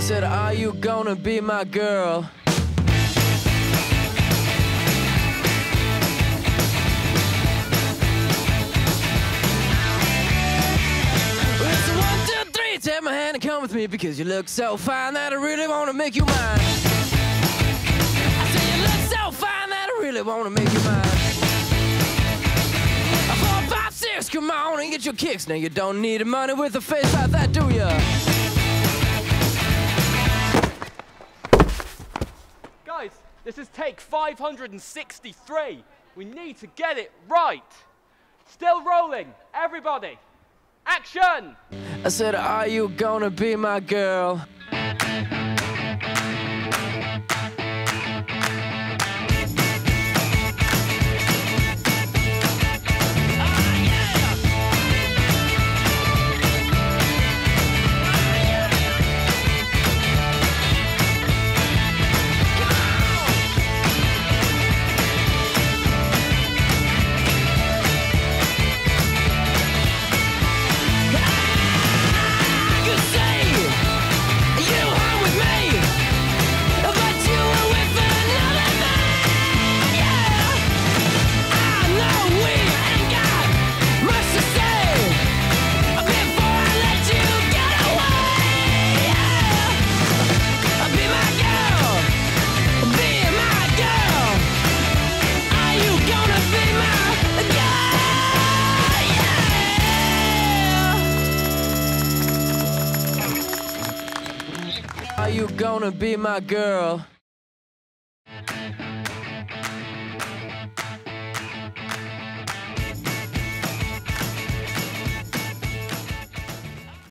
I said, Are you gonna be my girl? It's one, two, three. Take my hand and come with me because you look so fine that I really want to make you mine. I say you look so fine that I really want to make you mine. Four, five, six, come on and get your kicks. Now you don't need money with a face like that, do ya? This is take 563. We need to get it right. Still rolling. Everybody. Action! I said, Are you gonna be my girl? Are you gonna be my girl?